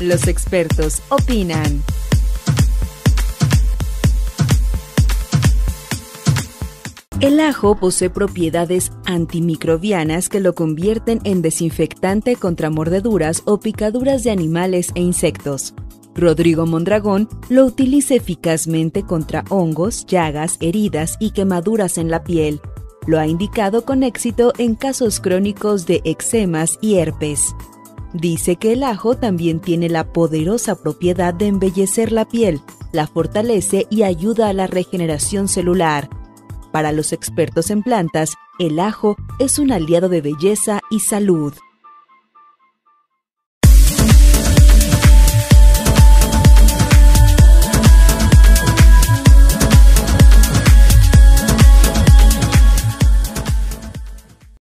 Los expertos opinan. El ajo posee propiedades antimicrobianas que lo convierten en desinfectante contra mordeduras o picaduras de animales e insectos. Rodrigo Mondragón lo utiliza eficazmente contra hongos, llagas, heridas y quemaduras en la piel. Lo ha indicado con éxito en casos crónicos de eczemas y herpes. Dice que el ajo también tiene la poderosa propiedad de embellecer la piel, la fortalece y ayuda a la regeneración celular. Para los expertos en plantas, el ajo es un aliado de belleza y salud.